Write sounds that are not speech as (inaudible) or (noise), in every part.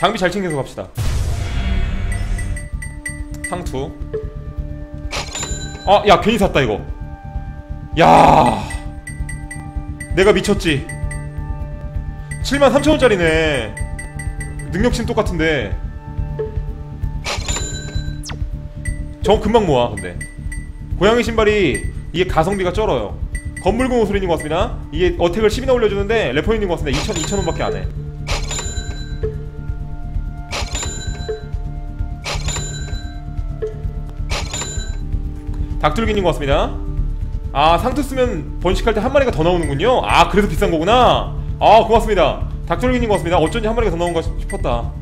장비 잘 챙겨서 갑시다 상투 아, 야, 괜히 샀다, 이거. 야 내가 미쳤지. 73,000원짜리네. 능력치는 똑같은데. 저 금방 모아, 근데. 고양이 신발이 이게 가성비가 쩔어요. 건물공 것 같습니다. 이게 어택을 10이나 올려주는데 래퍼 있는 것 같습니다. 2,000, 2,000원밖에 안 해. 닭줄기님 같습니다. 아 상투 쓰면 번식할 때 한 마리가 더 나오는군요. 아 그래서 비싼 거구나. 아 고맙습니다. 닭줄기님 같습니다. 어쩐지 한 마리가 더 나온가 싶었다.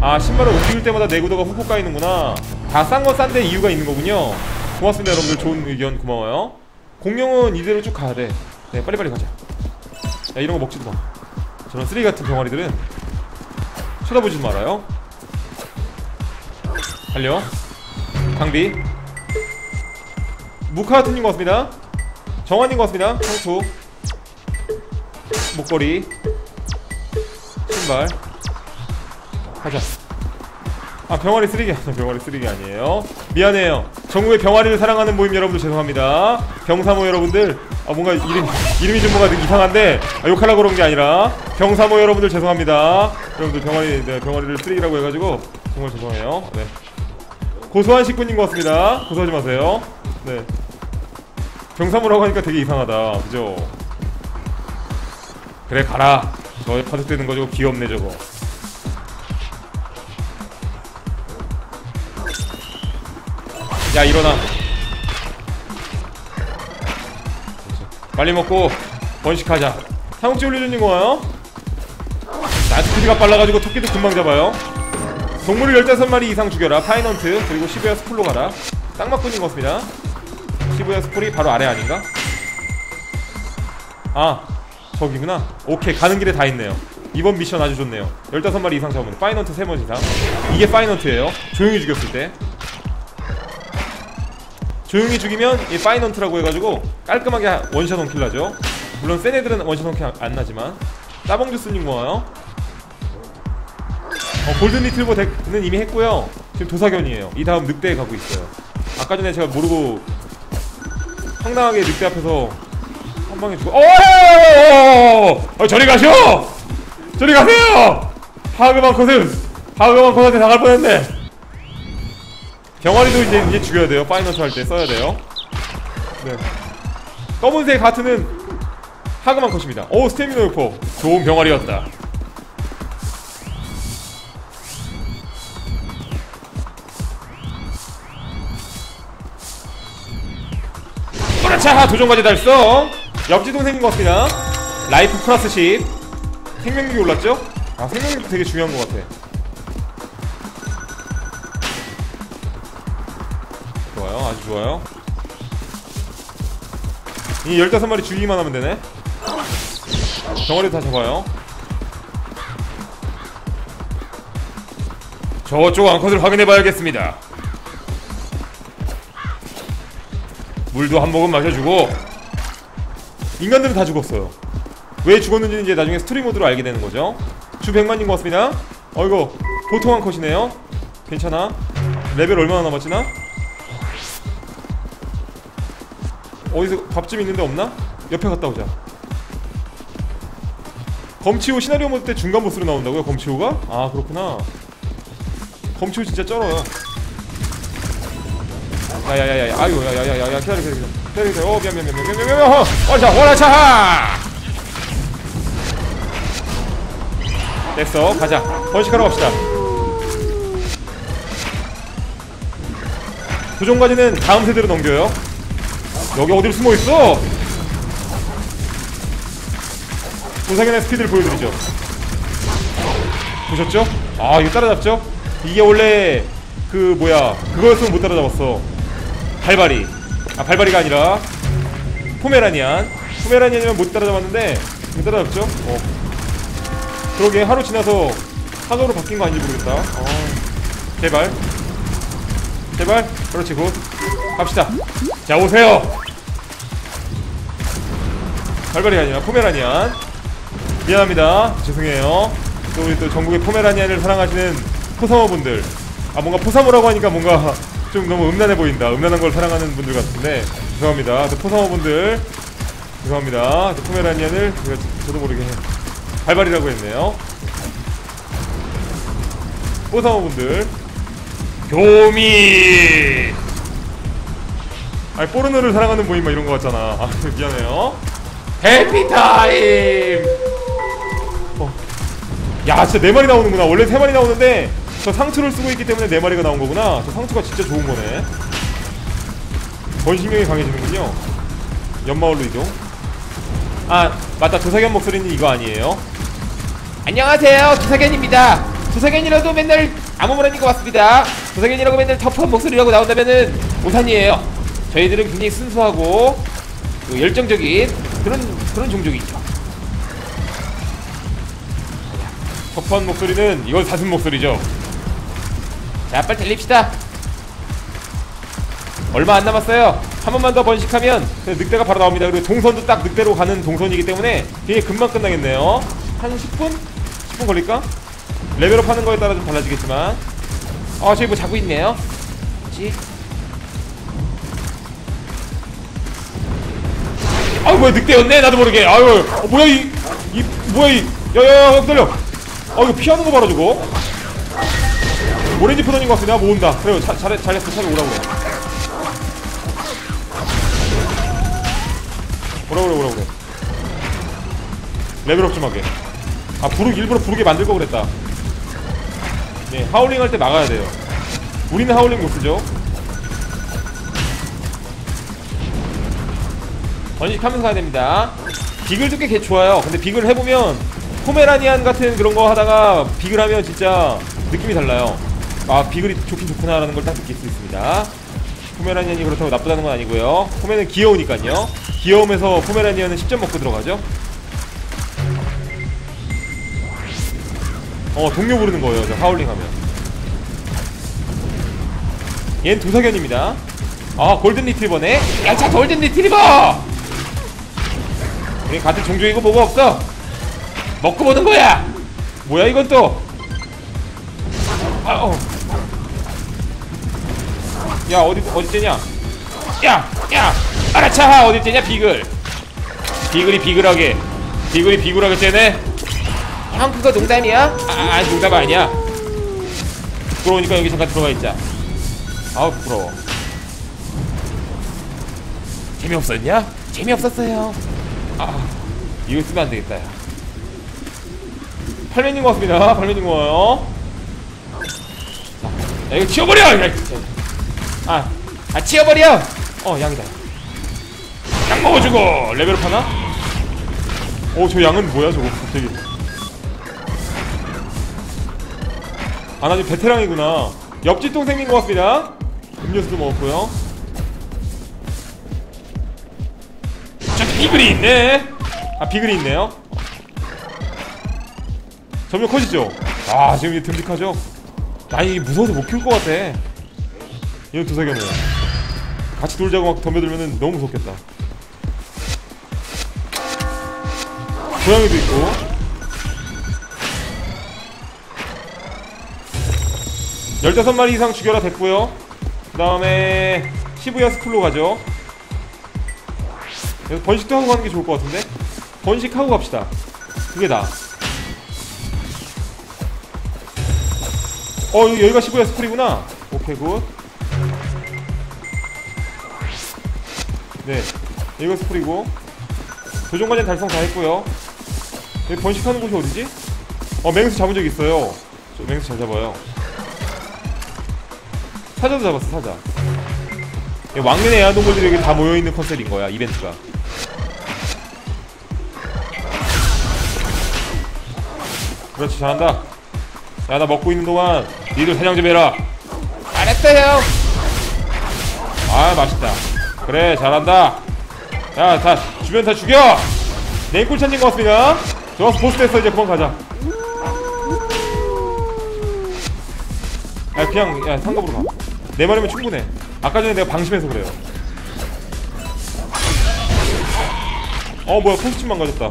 아 신발을 움직일 때마다 내구도가 훅훅 까이는구나. 다 싼 건 싼데 이유가 있는 거군요. 고맙습니다 여러분들 좋은 의견 고마워요. 공룡은 이대로 쭉 가야 돼. 네 빨리빨리 가자. 야 이런 거 먹지도 마. 저런 쓰레기 같은 병아리들은 쳐다보지도 말아요. 달려. 장비. 무카트님 것 같습니다. 정환님 것 같습니다. 상투. 목걸이. 신발. 가자. 아 병아리 쓰레기 아니야 병아리 쓰레기 아니에요. 미안해요. 전국의 병아리를 사랑하는 모임 여러분들 죄송합니다. 병사모 여러분들. 아 뭔가 이름, 이름이 좀 뭔가 이상한데. 아, 욕하려고 그런 게 아니라. 병사모 여러분들 죄송합니다. 여러분들 병아리 네, 병아리를 쓰레기라고 해가지고 정말 죄송해요. 네 고소한 식구님 것 같습니다. 고소하지 마세요. 네. 병사무라고 하니까 되게 이상하다. 그죠? 그래 가라. 저 카드 뜨는 거 저거 귀엽네 저거. 야 일어나. 빨리 먹고 번식하자. 삼국지 올려주는 거요? 나 스피드가 빨라가지고 토끼도 금방 잡아요. 동물을 15마리 이상 죽여라. fine hunt 그리고 시부야 스쿨로 가라. 쌍막군인 것 같습니다. 시부야 스쿨이 바로 아래 아닌가? 아 저기구나. 오케이 가는 길에 다 있네요. 이번 미션 아주 좋네요. 15마리 이상 잡으면 fine hunt 3번 이상. 이게 fine hunt예요. 조용히 죽였을 때. 조용히 죽이면 이 fine hunt라고 해가지고 깔끔하게 one shot one kill 나죠. 물론 센 애들은 one shot one kill 안 나지만. 따봉 주스님 고마워요 어, 골든 리트리버 덱는 이미 했고요. 지금 도사견이에요. 이 다음 늑대에 가고 있어요. 아까 전에 제가 모르고 황당하게 늑대 앞에서 한 방에 죽어. 어! 어, 저리 가시오! 저리 가세요! 하급 암컷은 하급 암컷한테 당할 뻔했네. 병아리도 이제 이제 죽여야 돼요. fine hunt 할 때 써야 돼요. 네. 검은색 하트는 하급 암컷입니다. 오 스태미너 요포 좋은 병아리였다. 자 도전과제 달성 옆집 동생인 것 같습니다. life 플러스 10 생명력이 올랐죠? 아 생명력 되게 중요한 것 같아. 좋아요. 아주 좋아요. 이 15마리 죽이기만 하면 되네. 덩어리 다 잡아요. 저쪽 앙컷을 확인해봐야겠습니다 물도 한 모금 마셔주고 인간들은 다 죽었어요 왜 죽었는지는 이제 나중에 스토리 모드로 알게 되는 거죠 주 100만인 것 같습니다 어 이거 보통 암컷이네요 괜찮아 레벨 얼마나 남았지 나? 어디서 밥집 있는데 없나? 옆에 갔다 오자 검치호 시나리오 모드 때 중간 보스로 나온다고요? 검치호가? 아 그렇구나 검치호 진짜 쩔어요 야야야야 아유 야야야야 기다려 기다려 기다려. 기다려 어 미안 미안 미안 미안 미안 미안 미안 어자 원하차! 됐어 가자. 번식하러 갑시다. 도전까지는 다음 세대로 넘겨요. 여기 어딜 숨어있어? 도상현의 스피드를 보여드리죠. 보셨죠? 아 이거 따라잡죠? 이게 원래 그 뭐야 그거였으면 못 따라잡았어 발바리 아 발바리가 아니라 포메라니안. 포메라니안이면 못 따라잡았는데 못 따라잡죠? 어. 그러게 하루 지나서 하도로 바뀐 거 아닌지 모르겠다. 어. 제발. 제발. 그렇지 good. 갑시다. 자 오세요. 발바리가 아니라 포메라니안. 미안합니다. 죄송해요. 또 우리 또 전국의 포메라니안을 사랑하시는 포사모분들. 아 뭔가 포사모라고 하니까 뭔가 좀 너무 음란해 보인다. 음란한 걸 사랑하는 분들 같은데 죄송합니다. 또 포사모분들 죄송합니다. 또 포메라니안을 제가 저도 모르게 발발이라고 했네요. 포사모분들 교미. 아니 포르노를 사랑하는 모임 막 이런 거 같잖아. 아 (laughs) 미안해요. 해피타임. 어. 야 진짜 네 마리 나오는구나. 원래 세 마리 나오는데 저 상투를 쓰고 있기 때문에 네 마리가 나온 거구나. 저 상투가 진짜 좋은 거네. 번신경이 강해지는군요. 연마을로 이동. 아 맞다 조사견 목소리는 이거 아니에요. 안녕하세요 조사견입니다 조사견이라도 맨날 아무 말 아닌 것 같습니다 조사견이라고 맨날 터프한 목소리라고 나온다면은 오산이에요 저희들은 굉장히 순수하고 그 열정적인 그런 그런 종족이죠 터프한 목소리는 이건 사슴 목소리죠. 자 빨리 달립시다 얼마 안 남았어요 한 번만 더 번식하면 그 늑대가 바로 나옵니다. 그리고 동선도 딱 늑대로 가는 동선이기 때문에 되게 금방 끝나겠네요. 한 10분? 10분 걸릴까? 레벨업 하는 거에 따라 좀 달라지겠지만 어 저기 뭐 자고 있네요 뭐지? 아유 뭐야 늑대였네 나도 모르게 아유 어, 뭐야 이, 이 뭐야 이 야야야 기다려 아 이거 피하는 거 봐라 저거 오렌지 포던인 것 같으냐 모은다. 그래요. 자, 잘했, 잘했어. 차라리 오라고 그래 오라고 그래 오라고 그래. 레벨업 좀 하게. 아 부르 일부러 부르게 만들 거 그랬다. 네 하울링 할때 막아야 돼요. 우리는 하울링 못 쓰죠? 번식하면서 가야 됩니다. 비글도 꽤 개- 좋아요. 근데 비글 해보면 포메라니안 같은 그런 거 하다가 비글 하면 진짜 느낌이 달라요. 아 비글이 좋긴 좋구나라는 걸 딱 느낄 수 있습니다. 포메라니안이 그렇다고 나쁘다는 건 아니고요. 포메는 귀여우니까요. 귀여움에서 포메라니안은 10점 먹고 들어가죠. 어 동료 부르는 거예요. 저 하울링 하면. 얜 도사견입니다. 아 골든 리트리버네. 야자 골든 리트리버 우리 같은 종족이고 뭐가 없어. 먹고 보는 거야 뭐야 이건 또? 아, 어. 야 어디 어디 째냐? 야, 야, 알아차 어디 째냐 비글? 비글이 비글하게, 비글이 비굴하게 째네. 형 그거 농담이야? 아, 아 농담 아니야. 부러우니까 여기 잠깐 들어가 있자. 아우 부러워. 재미없었냐? 재미없었어요 아, 이거 쓰면 안 되겠다. 야. 팔매님 고맙습니다. 팔매님 고마워요. 자, 야, 이거 치워버려! 야. 아, 아 치워버려! 어 양이다. 양 먹어주고 레벨업 하나? 오 저 양은 뭐야 저거 갑자기. 아 나지 베테랑이구나. 옆집 동생인 것 같습니다. 음료수도 먹었고요. 저 비글이 있네. 아 비글이 있네요. 점점 커지죠? 아 지금 이제 듬직하죠? 나 이게 무서워서 못 키울 것 같아 이거 두세견은 같이 놀자고 막 덤벼들면은 너무 무섭겠다. 고양이도 있고. 열다섯 마리 이상 죽여라 됐고요. 그 다음에 시부야 스쿨로 가죠. 번식도 하고 가는 게 좋을 것 같은데? 번식하고 갑시다. 그게 나. 어 여기, 여기가 시부야 스쿨이구나. 오케이 good. 네, 이거 스프리고 조종관련 달성 다 했고요. 여기 번식하는 곳이 어디지? 어, 맹수 잡은 적 있어요. 저 맹수 잘 잡아요. 사자도 잡았어, 사자. 이 왕년의 애완동물들이 여기 다 모여있는 컨셉인 거야, 이벤트가. 그렇지, 잘한다. 야, 나 먹고 있는 동안 니들 사냥 좀 해라. 알았어요 아, 맛있다. 그래 잘한다. 야 다 주변 다 죽여! 네임골 찾는 것 같습니다. 좋았어 보스 됐어 이제 그만 가자. 야 그냥 야 상급으로 가내 말이면 충분해. 아까 전에 내가 방심해서 그래요. 어 뭐야 포스팀 망가졌다.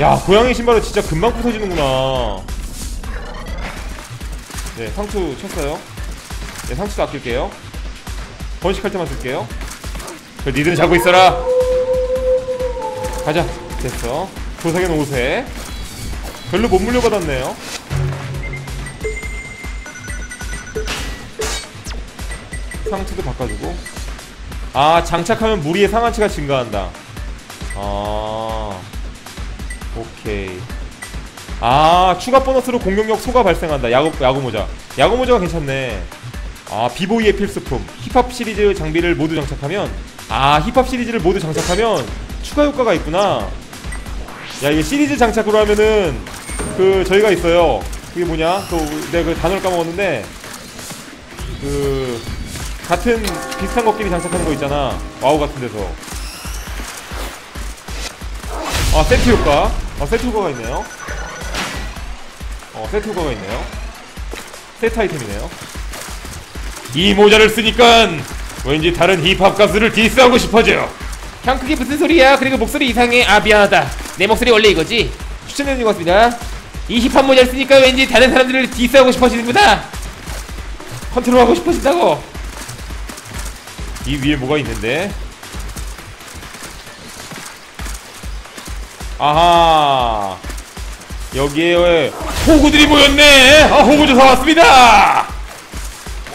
야 고양이 신발은 진짜 금방 부서지는구나. 네 상추 쳤어요. 네 상추도 아낄게요. 번식할 때만 쓸게요. 그 니들은 자고 있어라. 가자. 됐어. 도사견 5세 별로 못 물려받았네요. 상추도 바꿔주고. 아 장착하면 무리의 상한치가 증가한다. 아 오케이. 아 추가 보너스로 공격력 효과가 발생한다. 야구, 야구모자. 야구모자가 괜찮네. 아 비보이의 필수품. 힙합 시리즈 장비를 모두 장착하면 아 힙합 시리즈를 모두 장착하면 추가 효과가 있구나. 야 이게 시리즈 장착으로 하면은 그 저희가 있어요. 그게 뭐냐? 또 내가 그 단어를 까먹었는데 그 같은 비슷한 것끼리 장착하는 거 있잖아. 와우 같은 데서. 아 세트 효과. 아 세트 효과가 있네요. 어 세트 효과가 있네요. 세트 아이템이네요. 이 모자를 쓰니까 왠지 다른 힙합 가수를 diss하고 싶어져 형 그게 무슨 소리야? 그리고 목소리 이상해. 아 미안하다. 내 목소리 원래 이거지? 추천해주는 것 같습니다. 이 힙합 모자를 쓰니까 왠지 다른 사람들을 diss하고 싶어지는구나. 컨트롤하고 싶어진다고. 이 위에 뭐가 있는데? 아하. 여기에 호구들이 모였네. 아 호구조 사 왔습니다.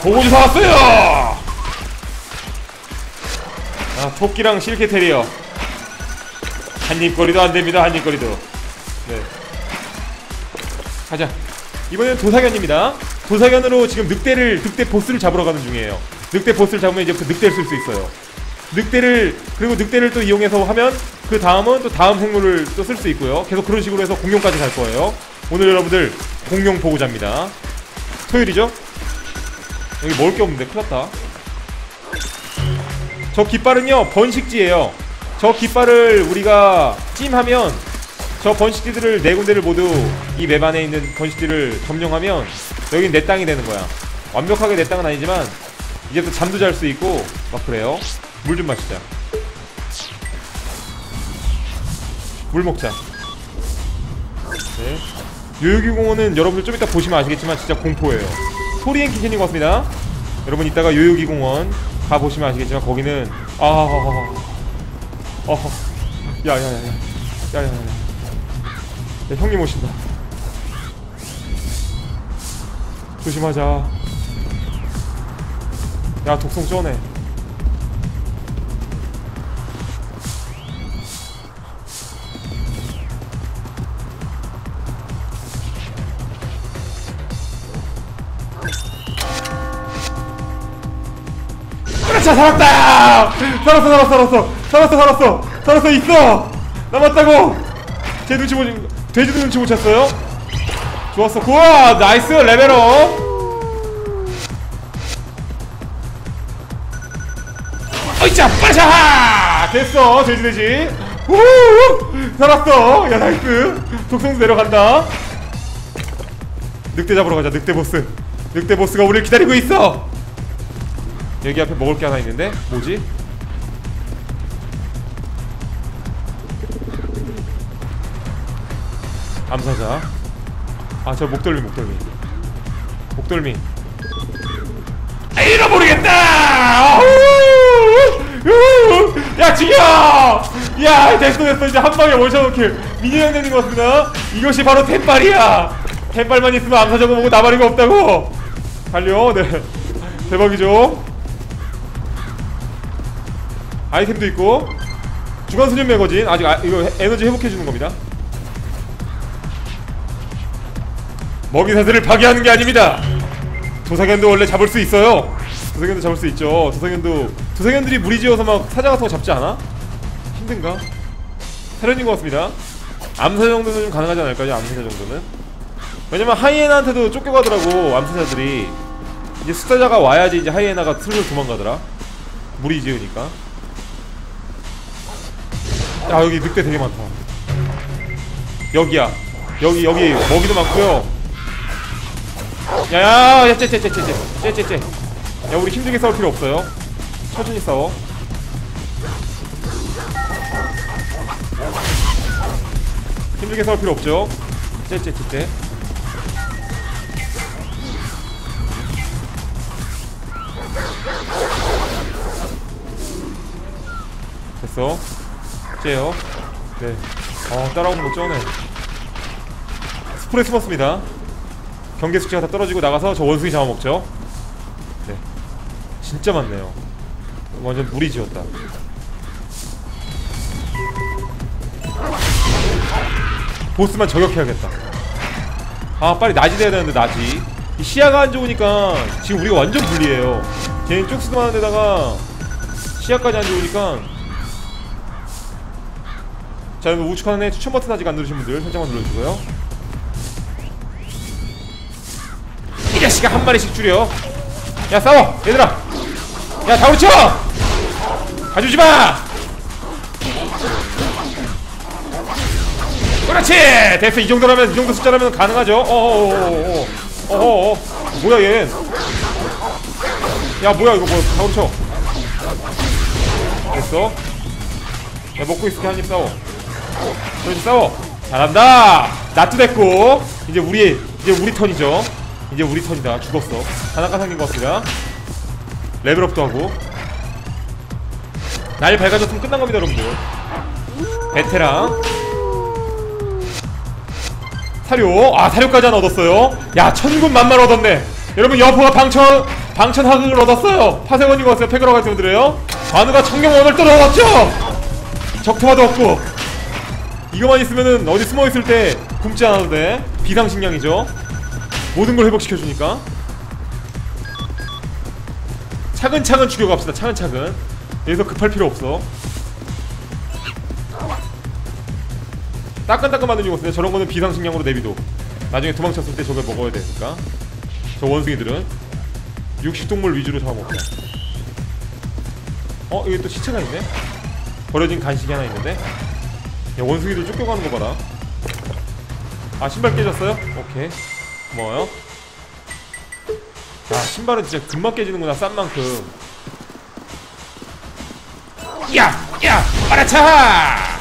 호구조 사 왔어요 아 토끼랑 실케 테리어. 한입거리도 안됩니다 한입거리도. 네. 가자. 이번에는 도사견입니다. 도사견으로 지금 늑대를 늑대 보스를 잡으러 가는 중이에요. 늑대 보스를 잡으면 이제 그 늑대를 쓸 수 있어요. 늑대를 그리고 늑대를 또 이용해서 하면 그 다음은 또 다음 생물을 또 쓸 수 있고요. 계속 그런 식으로 해서 공룡까지 갈 거예요. 오늘 여러분들 공룡 보호자입니다. 토요일이죠? 여기 먹을 게 없는데 큰일 났다 저 깃발은요 번식지예요. 저 깃발을 우리가 찜하면 저 번식지들을 네 군데를 모두 이 맵 안에 있는 번식지를 점령하면 여긴 내 땅이 되는 거야. 완벽하게 내 땅은 아니지만 이제 또 잠도 잘 수 있고 막 그래요. 물 좀 마시자. 물 먹자. 네. 요요기 공원은 여러분들 좀 이따 보시면 아시겠지만 진짜 공포예요. 소리앤 키켄인 것 같습니다. 여러분 이따가 요요기 공원 가보시면 아시겠지만 거기는 아 어허 야야야야 야야야. 야, 형님 오신다. 조심하자. 야 독성 쩌네 그렇지 살았다! 살았어 살았어 살았어. 살았어 살았어. 살았어 있어! 남았다고! 제 눈치 보지 돼지도 눈치 못 챘어요? 좋았어. Good! Nice! Level up! 어이자 빠샤! 됐어 돼지 돼지. 우후! 살았어. 야 nice. 독성수 내려간다. 늑대 잡으러 가자 늑대 보스. 늑대 보스가 우리를 기다리고 있어 여기 앞에 먹을 게 하나 있는데? 뭐지? 암사자. 아 저 목덜미 목덜미. 목덜미. 아 잃어버리겠다! 아우! 우후! 야 죽여! 야 됐어 됐어. 이제 한 방에 원샷원킬 미니언 되는 것 같습니다. 이것이 바로 템빨이야. 템빨만 있으면 암사자고 뭐고 나발이가 없다고. 달려 네. 대박이죠 아이템도 있고 주간소년 매거진 아직 아, 이거 해- 에너지 회복해주는 겁니다. 먹이 사슬을 파괴하는 게 아닙니다. 도사견도 원래 잡을 수 있어요. 도사견도 잡을 수 있죠. 도사견도 도사견들이 무리지어서 막 사자 같은 거 잡지 않아? 힘든가? 사련인 것 같습니다. 암사 정도는 좀 가능하지 않을까요? 암사자 정도는? 왜냐면 하이에나한테도 쫓겨가더라고 암사자들이. 이제 숫자자가 와야지 이제 하이에나가 슬슬 도망가더라. 무리 지으니까 야 여기 늑대 되게 많다. 여기야. 여기 여기 먹이도 많고요. 야야 쟤쟤쟤쟤쟤쟤쟤쟤. 야 우리 힘들게 싸울 필요 없어요. 천천히 싸워. 힘들게 싸울 필요 없죠? 째째째째 됐어 째요. 네. 어, 따라오는 거 쩌네. 스프레이 숨었습니다. 경계 수치가 다 떨어지고 나가서 저 원숭이 잡아먹죠. 네. 진짜 많네요. 완전 무리 지었다. 보스만 저격해야겠다. 아 빨리 낮이 돼야 되는데 낮이 이 시야가 안 좋으니까 지금 우리가 완전 불리해요. 걔는 많은 데다가 시야까지 안 좋으니까 자 여러분 우측하는 추천 버튼 아직 안 누르신 분들 살짝만 눌러주고요. 이 자식아 한 마리씩 줄여. 야 싸워! 얘들아! 야 다 우쳐! 가주지 마! 그렇지! 됐어 이 정도라면 이 정도 숫자라면 가능하죠? 어어어어어 어 어어. 뭐야 얘야 뭐야 이거 뭐 다 우쳐. 됐어? 야 먹고 있을게. 한입 싸워 그렇지 싸워. 잘한다. 나도 됐고 이제 우리 이제 우리 턴이죠. 이제 우리 턴이다. 죽었어. 하나가 생긴 것 같습니다. 레벨업도 하고. 날 밝아졌으면 끝난 겁니다 여러분들. 베테랑. 사료. 아 사료까지 하나 얻었어요. 야 천군 만만 얻었네. 여러분 여포가 방천 방천 하극을 얻었어요. 파생원이가 왔어요 패그라가 들어요. 관우가 청경원을 또 얻었죠? 적토마도 없고 이거만 있으면은 어디 숨어있을 때 굶지 않아도 돼. 비상식량이죠. 모든 걸 회복시켜주니까. 차근차근 죽여갑시다. 차근차근. 여기서 급할 필요 없어. 따끈따끈 만든 죽었어요 저런 거는 비상식량으로 내비도 나중에 도망쳤을 때 저걸 먹어야 되니까. 저 원숭이들은 육식동물 위주로 잡아먹자 어? 여기 또 시체가 있네. 버려진 간식이 하나 있는데. 야 원숭이들 쫓겨가는 거 봐라 아 신발 깨졌어요? 오케이 고마워요 야 신발은 진짜 금방 깨지는구나 싼 만큼 야! 야! 빨아차!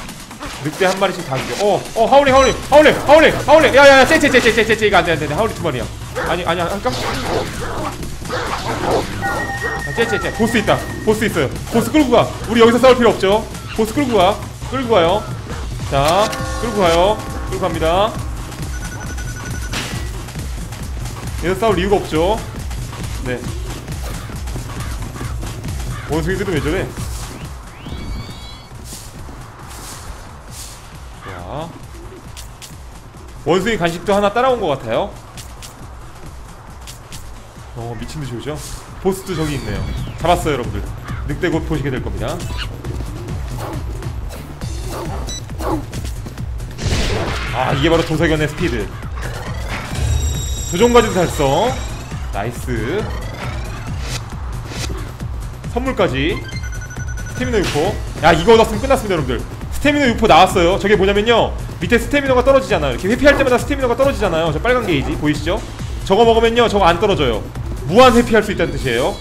늑대 한 마리씩 다 죽여 어! 어 하울링 하울링 하울링 하울링 하울링 야야야 쟤쟤쟤쟤쟤쟤 이거 안돼 안돼 하울링 두 마리야 아니 아니 할까? 쟤쟤쟤 보스 있다 보스 있어요 보스 끌고 가 우리 여기서 싸울 필요 없죠 보스 끌고 가 끌고 가요 자 끌고 가요. 끌고 갑니다. 여기서 싸울 이유가 없죠. 네. 원숭이들은 왜 저래? 자. 원숭이 간식도 하나 따라온 것 같아요. 어 미친듯이 오죠? 보스도 저기 있네요. 잡았어요 여러분들. 늑대 곧 보시게 될 겁니다 아 이게 바로 도사견의 스피드. 도전과제도 달성. Nice. 선물까지. 스태미너 유포. 야 이거 얻었으면 끝났습니다 여러분들. 스태미너 유포 나왔어요. 저게 뭐냐면요. 밑에 스태미너가 떨어지잖아요. 이렇게 회피할 때마다 스태미너가 떨어지잖아요. 저 빨간 게이지. 보이시죠? 저거 먹으면요. 저거 안 떨어져요. 무한 회피할 수 있다는 뜻이에요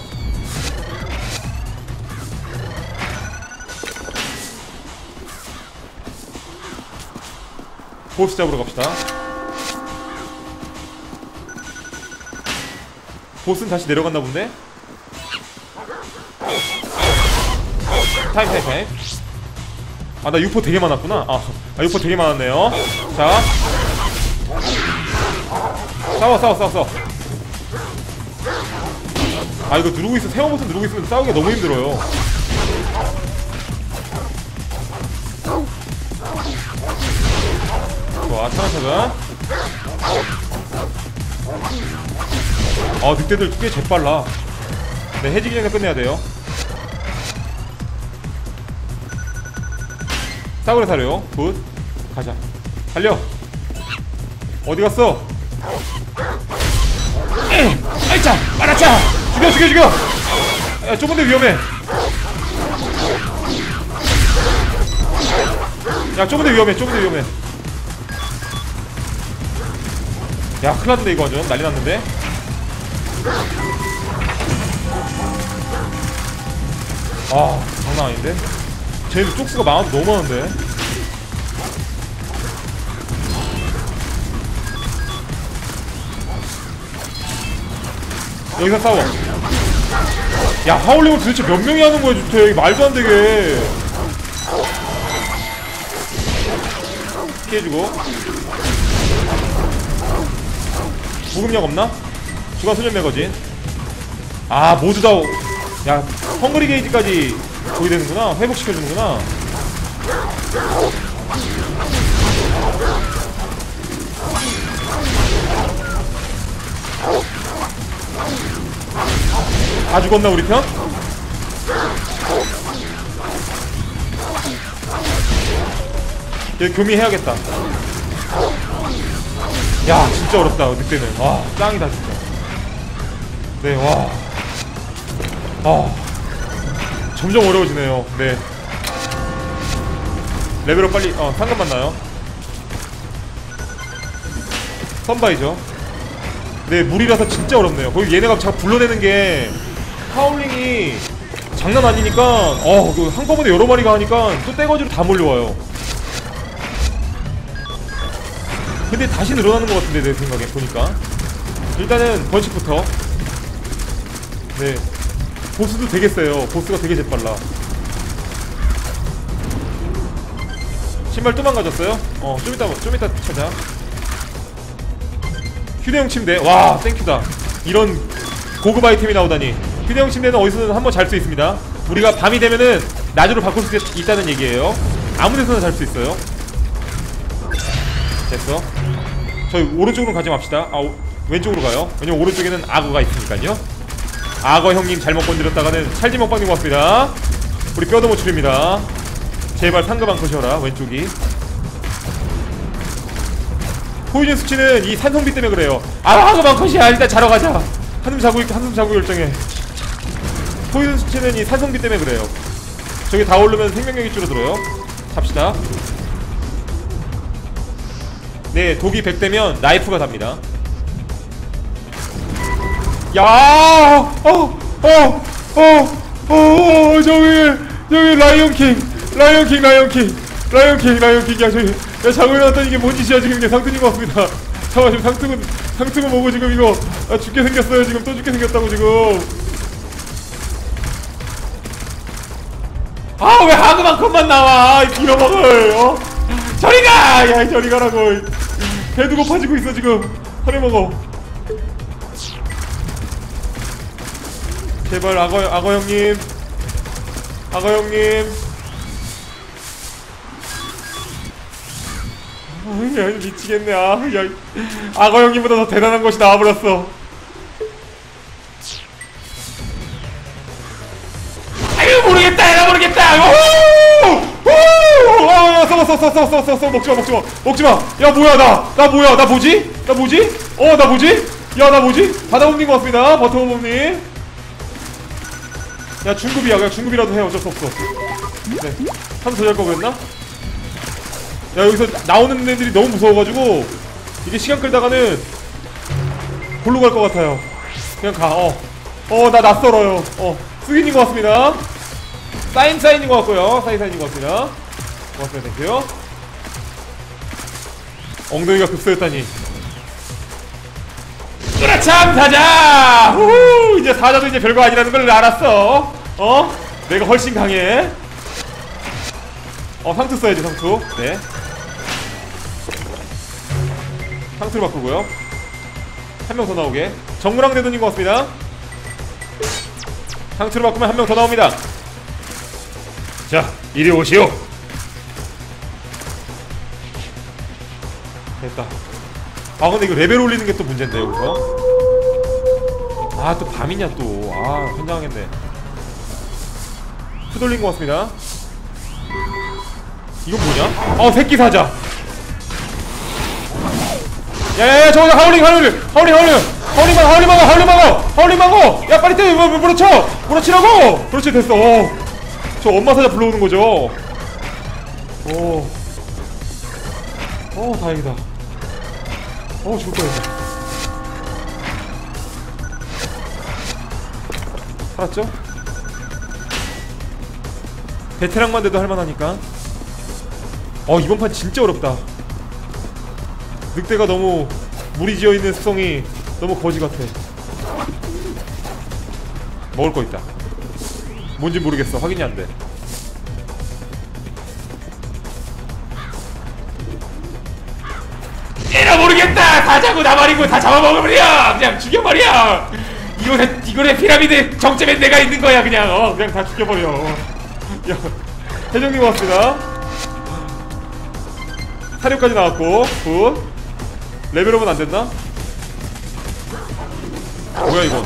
보스 잡으러 갑시다. 보스는 다시 내려갔나 본데? 타임 타임 타임. 아나 유포 되게 많았구나. 아, 아 유포 되게 많았네요. 자. 싸워 싸워 싸워 싸워. 아 이거 누르고 있어 세워 버튼 누르고 있으면 싸우기가 너무 힘들어요 좋아. 차근차근 아 늑대들 꽤 재빨라. 네 해지기 전에 끝내야 돼요. 싸구려 사려 good. 가자. 달려. 어디 갔어? (clears throat) 아이차! 알았자 죽여 죽여 죽여! 야 좁은데 위험해. 야 좁은데 위험해 좁은데 위험해 야 큰일났는데 이거 완전. 난리났는데? 아 장난 아닌데? 쟤들 쪽수가 많아도 너무 많은데? 여기서 싸워. 야 하울링을 도대체 몇 명이 하는 거야 주택? 말도 안 되게. 피해주고. 구급력 없나? 주간 소년 매거진 아 모두 다야 헝그리 게이지까지 보이 되는구나 회복시켜주는구나 다 죽었나 우리 편? 얘 교미해야겠다 야 진짜 어렵다 늑대는. 와 짱이다 진짜. 네와. 아 점점 어려워지네요. 네. 레벨업 빨리 어 상금 만나요? 선바이죠? 네 물이라서 진짜 어렵네요. 거기 얘네가 자꾸 불러내는 게 하울링이 장난 아니니까 어그 한꺼번에 여러 마리가 하니까 또 떼거지로 다 몰려와요 근데 다시 늘어나는 것 같은데 내 생각에 보니까. 일단은 번식부터. 네. 보스도 되게 세요. 보스가 되게 재빨라. 신발 또 망가졌어요? 어좀 이따 좀 이따 찾아. 휴대용 침대. 와 땡큐다. 이런 고급 아이템이 나오다니. 휴대용 침대는 어디서든 한번 잘 수 있습니다. 우리가 밤이 되면은 낮으로 바꿀 수 있, 있다는 얘기예요. 아무 데서나 잘 수 있어요. 됐어 저희 오른쪽으로 가지 맙시다. 아 오- 왼쪽으로 가요. 왜냐면 오른쪽에는 악어가 있으니까요. 악어 형님 잘못 건드렸다가는 찰지 먹방님 왔습니다. 우리 뼈도 못 추립니다. 제발 상금 안 컷이어라 왼쪽이. 포이즌 수치는 이 산성비 때문에 그래요. 아 악어 안 컷이야. 일단 자러 가자. 한숨 자고 있 한숨 자고 결정해. poison 수치는 이 산성비 때문에 그래요. 저기 다 오르면 생명력이 줄어들어요. 잡시다 네, 독이 100 되면 life가 답니다. 야! 어! 어! 어! 어! 어! 저기 저기 라이온킹! 라이온킹 라이온킹! 라이온킹 라이온킹이야 저기 야 자고 일어났더니 이게 뭔 짓이야 지금 이게 상투인 것 같습니다 잠깐 지금 상투은 상투은 뭐고 지금 이거 아, 죽게 생겼어요 지금 또 죽게 생겼다고 지금 아 왜 하그만 컷만 나와 이 빌어먹을 어? 저리 가! 야 저리 가라고. 배도 고파지고 있어 지금. 허리 먹어. 제발 악어 악어 형님. 악어 형님. 아, 야 미치겠네. 아, 야 악어 형님보다 더 대단한 것이 나와버렸어 어, 써써써써써써. 먹지마 먹지마. 먹지마. 야 뭐야 나. 나 뭐야 나 뭐지? 나 뭐지? 어 나 뭐지? 야 나 뭐지? 바다범님 고맙습니다. 버터범님 야 중급이야. 그냥 중급이라도 해. 어쩔 수 없어. 네. 한번 더잘 거였나? 야 여기서 나오는 애들이 너무 무서워가지고 이게 시간 끌다가는 골로 갈 것 같아요. 그냥 가어 어 나 낯설어요. 어. 쓰기님 고맙습니다. 사인 사인인 것 같고요. 사인 사인인 것 같습니다. 고맙습니다. Thank you. 엉덩이가 급소였다니. 그렇참 사자! 후후! 이제 사자도 이제 별거 아니라는 걸 알았어. 어? 내가 훨씬 강해. 어, 상투 써야지, 상투. 네. 상투를 바꾸고요. 한 명 더 나오게. 정무랑 대도님 고맙습니다. 상투를 바꾸면 한 명 더 나옵니다. 자, 이리 오시오. 됐다. 아 근데 이거 레벨 올리는 게 또 문제인데 여기서. 아 또 밤이냐 또. 아 환장하겠네. 푸돌린 것 같습니다. 이건 뭐냐? 어 새끼 사자. 야야야 저거 하울링 하울링 하울링 하울링 하울링 막어 하울링 막어 하울링 막어 하울링 막어 야 빨리 때려 뭐, 뭐, 물어쳐 물어치라고 그렇지 됐어 어. 저 엄마 사자 불러오는 거죠 오. 어 다행이다 어 죽을 뻔했다 살았죠? 베테랑만 돼도 할만하니까. 어 이번 판 진짜 어렵다. 늑대가 너무 무리지어 있는 습성이 너무 거지 같아. 먹을 거 있다. 뭔지 모르겠어. 확인이 안돼 잡고 나발이고 다 잡아먹어버려! 그냥 죽여버려! 이거의 이거의 피라미드 정점에 내가 있는 거야 그냥. 어 그냥 다 죽여버려. 야 해적님 왔습니다. 사료까지 나왔고 good. level up은 안됐나? 뭐야 이건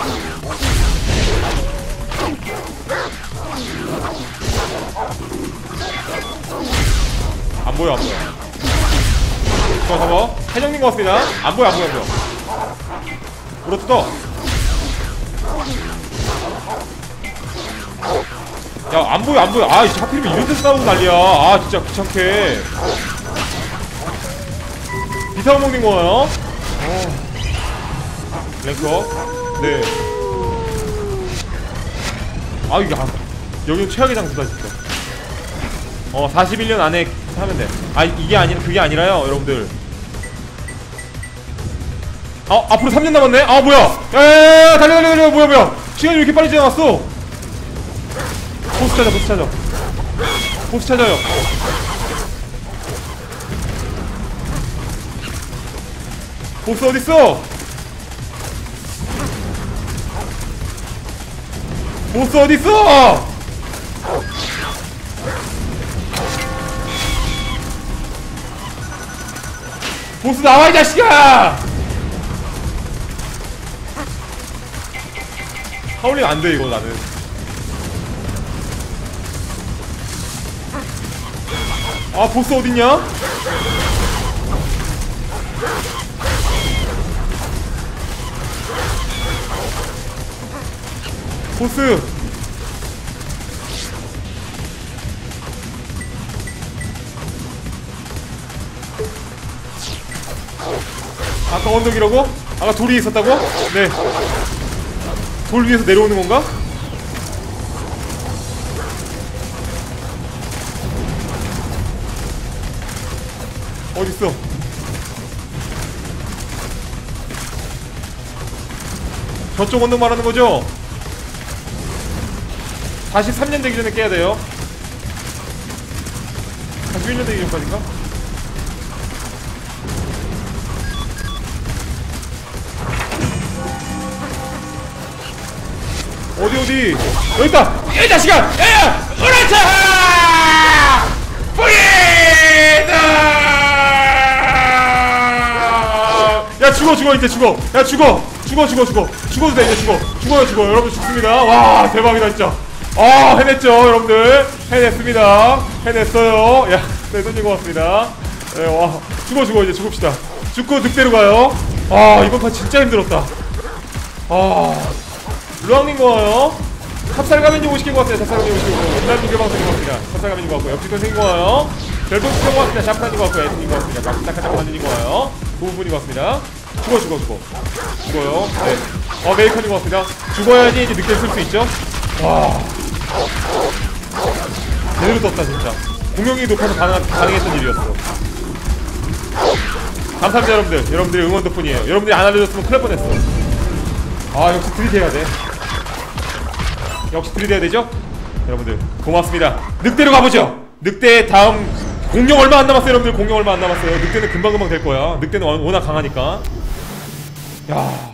안 보여 안 보여. 잠깐 잠깐 해적님 왔습니다. 안 보여 안 보여 안 보여. 물어뜯어. 야안 보여 안 보여. 아 이씨 하필이면 이런 데서 나오는 난리야. 아 진짜 귀찮게. 비타민 먹는 거예요? 어. 랭커? 네아 이게 아, 여기는 최악의 장소다 진짜. 어 41년 안에 하면 돼아 이게 아니 그게 아니라요 여러분들 아 앞으로 3년 남았네. 아 뭐야? 야야야 달려 달려 달려. 뭐야 뭐야? 시간이 왜 이렇게 빨리 지나갔어? 보스 찾아 보스 찾아. 보스 찾아요. 보스 어딨어? 보스 어딨어? 보스 나와 이 자식아 하울링 안 돼 이거 나는 아 보스 어딨냐? 보스 아까 언덕이라고? 아까 돌이 있었다고? 네. 돌 위에서 내려오는 건가? 어딨어? 저쪽 언덕 말하는 거죠? 43년 되기 전에 깨야 돼요. 41년 되기 전까지인가? 어디 어디? 여기 있다. 이 자식아 야야 으라차 야 죽어 죽어 이제 죽어. 야 죽어. 죽어 죽어 죽어. 죽어도 돼 이제 죽어. 죽어요 죽어. 여러분 죽습니다. 와 대박이다 진짜. 아 해냈죠 여러분들. 해냈습니다. 해냈어요. 야 내손님 고맙습니다. 네, 와 죽어 죽어 이제 죽읍시다. 죽고 늑대로 가요. 아 이번 판 진짜 힘들었다. 아 루앙님 고마워요. 찹쌀가면님 오시킨 것 같아요. 찹쌀가면님 오시고 옛날 비교 방송인 것 같습니다. 찹쌀가면님 고맙고 옆집 선생님 고마워요. 별풍 수정 고맙습니다. 샤프라님 고맙고 에스님 고맙습니다. 막딱하딱 만드님 고마워요. 부부분이 고맙습니다. 죽어 죽어 죽어 죽어요. 네. 어 메이커님 고맙습니다. 죽어야지 이제 늑대 쓸수 있죠. 와 제대로 떴다 진짜. 공룡이 높아서 가능, 가능했던 일이었어. 감사합니다 여러분들. 여러분들의 응원 덕분이에요. 여러분들이 안 알려줬으면 큰일 날 뻔했어. 아 역시 드리해야 돼. 역시 드리해야 되죠? 여러분들 고맙습니다. 늑대로 가보죠. 늑대 다음 공룡 얼마 안 남았어요, 여러분들. 공룡 얼마 안 남았어요. 늑대는 금방 금방 될 거야. 늑대는 워낙 강하니까. 야.